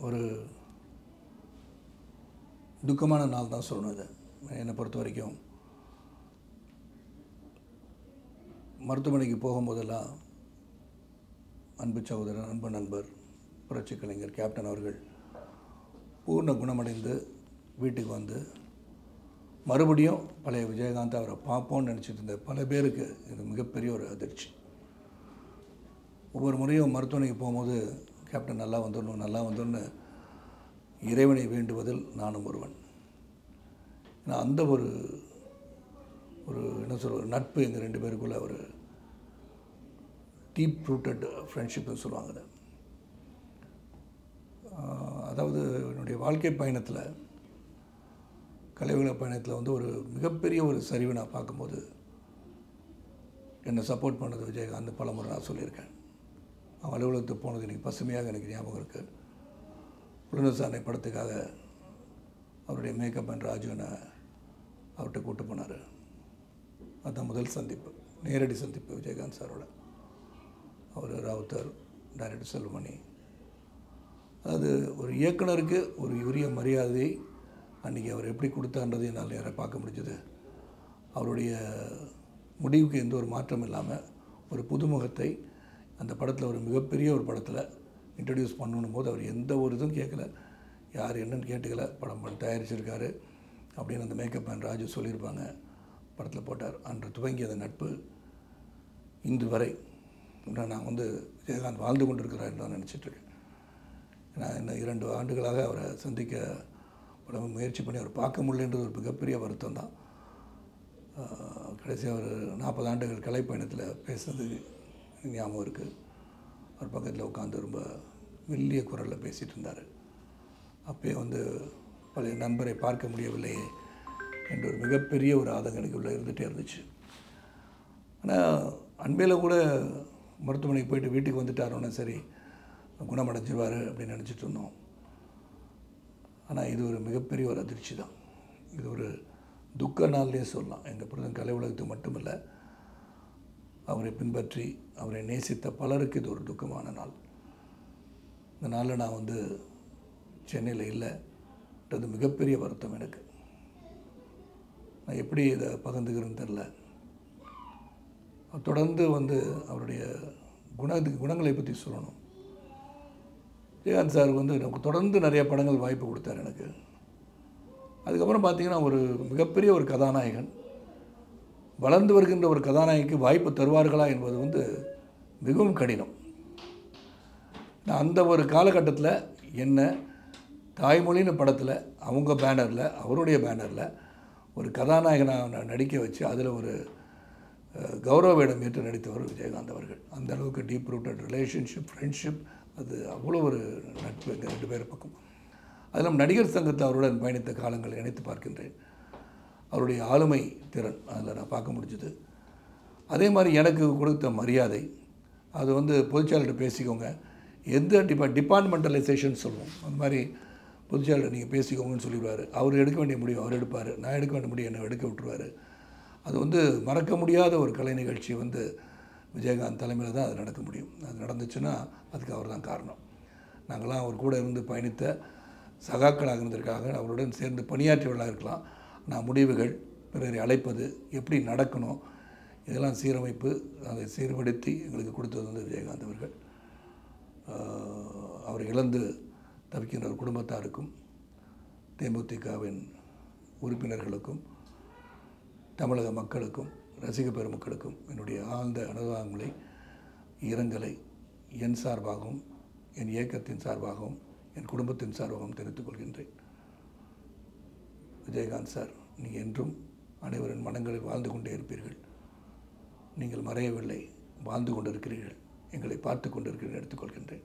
ஒரு துக்கமான நாள் தான் சொல்லணும் இது. என்னை பொறுத்த வரைக்கும். மருத்துவமனைக்கு போகும்போதெல்லாம் அன்பு சகோதரர் அன்பு நண்பர் புரட்சி கலைஞர் கேப்டன் அவர்கள் பூர்ண குணமடைந்து வீட்டுக்கு வந்து மறுபடியும் பழைய விஜயகாந்த் அவரை பார்ப்போம்னு நினச்சிட்டு இருந்த பல பேருக்கு இது மிகப்பெரிய ஒரு அதிர்ச்சி. ஒவ்வொரு முறையும் மருத்துவமனைக்கு போகும்போது கேப்டன் நல்லா வந்துடணும் நல்லா வந்துடணும் இறைவனை வேண்டுவதில் நானும் ஒருவன். ஏன்னா அந்த ஒரு ஒரு என்ன சொல்கிற ஒரு நட்பு எங்கள் ரெண்டு பேருக்குள்ளே ஒரு டீப் ரூட்டட் ஃப்ரெண்ட்ஷிப்னு சொல்லுவாங்க அதாவது என்னுடைய வாழ்க்கை பயணத்தில் கலைவள பயணத்தில் வந்து ஒரு மிகப்பெரிய ஒரு சரிவை நான் பார்க்கும்போது என்னை சப்போர்ட் பண்ணது விஜயகாந்த் பலமுறை நான் சொல்லியிருக்கேன். அவன் அலுவலகத்துக்கு போனது எனக்கு பசுமையாக எனக்கு ஞாபகம் இருக்குது புலனசாரணை படத்துக்காக அவருடைய மேக்கப் அண்ட் ராஜுவனை அவர்கிட்ட கூட்டு போனார். அதுதான் முதல் சந்திப்பு. நேரடி சந்திப்பு விஜயகாந்த் சாரோட. அவர் ராவுத்தர் டைரக்டர் செல்வமணி. அது ஒரு இயக்குனருக்கு ஒரு உரிய மரியாதை அன்றைக்கி அவர் எப்படி கொடுத்தான்றதை என்னால் நேராக பார்க்க முடிஞ்சது. அவருடைய முடிவுக்கு எந்த ஒரு மாற்றம் இல்லாமல் ஒரு புதுமுகத்தை அந்த படத்தில் ஒரு மிகப்பெரிய ஒரு படத்தில் இன்ட்ரடியூஸ் பண்ணணும் போது அவர் எந்த ஒரு இதுவும் கேட்கல யார் என்னன்னு கேட்டுக்கல. படம் பண்ண தயாரிச்சிருக்காரு. அப்படின்னு அந்த மேக்கப் மேன் ராஜு சொல்லியிருப்பாங்க. படத்தில் போட்டார். அன்று துவங்கிய அந்த நட்பு இன்று வரை இன்னும் நான் வந்து விஜயகாந்த் வாழ்ந்து கொண்டிருக்கிறார் தான் நினச்சிட்ருக்கேன் நான் இன்னும் இரண்டு ஆண்டுகளாக அவரை சந்திக்க உடம்பு முயற்சி பண்ணி அவர் பார்க்க முடியலன்றது ஒரு மிகப்பெரிய வருத்தம் தான் கடைசி அவர் நாற்பது ஆண்டுகள் கலைப்பயணத்தில் பேசுனது ஞாபகம் இருக்குது அவர் பக்கத்தில் உட்காந்து ரொம்ப மெல்லிய குரலில் பேசிகிட்டு இருந்தார். அப்போயே வந்து பழைய நண்பரை பார்க்க முடியவில்லையே என்ற ஒரு மிகப்பெரிய ஒரு ஆதங்கம் எனக்கு உள்ள இருந்துகிட்டே இருந்துச்சு. ஆனால் அன்பையில் கூட மருத்துவமனைக்கு போயிட்டு வீட்டுக்கு வந்துட்டாரோன்னா சரி குணமடைஞ்சிருவார் அப்படின்னு நினச்சிட்டு இருந்தோம். ஆனால் இது ஒரு மிகப்பெரிய ஒரு அதிர்ச்சி தான். இது ஒரு துக்க நாள்லேயே சொல்லலாம். எங்கள் பிரதம் கலை உலகத்துக்கு மட்டுமில்லை அவரை பின்பற்றி அவரை நேசித்த பலருக்கு இது ஒரு துக்கமான நாள். இந்த நாளில் நான் வந்து சென்னையில் இல்லைன்றது மிகப்பெரிய வருத்தம் எனக்கு. நான் எப்படி இதை பகிர்ந்துக்கிறேன்னு தெரில தொடர்ந்து வந்து அவருடைய குணத்துக்கு குணங்களை பற்றி சொல்லணும். விஜயகாந்த் சார் வந்து எனக்கு தொடர்ந்து நிறைய படங்கள் வாய்ப்பு கொடுத்தார் எனக்கு. அதுக்கப்புறம் பார்த்திங்கன்னா ஒரு மிகப்பெரிய ஒரு கதாநாயகன். வளர்ந்து வருகின்ற ஒரு கதாநாயகிக்கு வாய்ப்பு தருவார்களா என்பது வந்து மிகவும் கடினம். நான் அந்த ஒரு காலகட்டத்தில் என்ன தாய்மொழின்னு படத்தில் அவங்க பேனரில் அவருடைய பேனரில் ஒரு கதாநாயகனாக நான் நடிக்க வச்சு அதில் ஒரு கௌரவ வேடம் ஏற்று நடித்தவர் விஜயகாந்த் அவர்கள். அந்த அளவுக்கு டீப் ரூட்டட் ரிலேஷன்ஷிப் ஃப்ரெண்ட்ஷிப் அது அவ்வளோ ஒரு நட்பு எங்கள் ரெண்டு பேர் பக்கம். அதில் நடிகர் சங்கத்தை அவருடன் பயணித்த காலங்களை நினைத்து பார்க்கின்றேன். அவருடைய ஆளுமை திறன் அதில் நான் பார்க்க முடிஞ்சது. அதே மாதிரி எனக்கு கொடுத்த மரியாதை அது வந்து பொதுச்செயலர்கிட்ட பேசிக்கோங்க. எந்த டிபா டிபார்ட்மெண்டலைசேஷன் சொல்லுவோம் அந்த மாதிரி பொதுச்செயலாளர் நீங்கள் பேசிக்கோங்கன்னு சொல்லிடுவார். அவர் எடுக்க வேண்டிய முடிவு அவர் எடுப்பார். நான் எடுக்க வேண்டிய முடிவு என்னை எடுக்க விட்டுருவார். அது வந்து மறக்க முடியாத ஒரு கலை நிகழ்ச்சி வந்து விஜயகாந்த் தலைமையில் தான் அது நடக்க முடியும். அது நடந்துச்சுன்னா அதுக்கு அவர் தான் காரணம். நாங்களாம் அவர் கூட இருந்து பயணித்த சகாக்களாக இருந்ததற்காக அவருடன் சேர்ந்து பணியாற்றியவர்களாக இருக்கலாம். நான் முடிவுகள் பிறரை அழைப்பது எப்படி நடக்கணும் இதெல்லாம் சீரமைப்பு அதை சீர்படுத்தி எங்களுக்கு கொடுத்தது வந்து விஜயகாந்த் அவர்கள். அவர் அவரை இழந்து தவிக்கின்ற ஒரு குடும்பத்தாருக்கும் தேமுதிகவின் உறுப்பினர்களுக்கும் தமிழக மக்களுக்கும் ரசிக பெருமக்களுக்கும் என்னுடைய ஆழ்ந்த அனுதாபங்களை இரங்கலை என் சார்பாகவும் என் இயக்கத்தின் சார்பாகவும் என் குடும்பத்தின் சார்பாகவும் தெரிவித்துக் கொள்கின்றேன். விஜயகாந்த் சார் நீங்கள் என்றும் அனைவரின் மனங்களில் வாழ்ந்து கொண்டே இருப்பீர்கள். நீங்கள் மறையவில்லை வாழ்ந்து கொண்டிருக்கிறீர்கள். எங்களை பார்த்து கொண்டிருக்கிறீர்கள் எடுத்துக்கொள்கின்றேன்.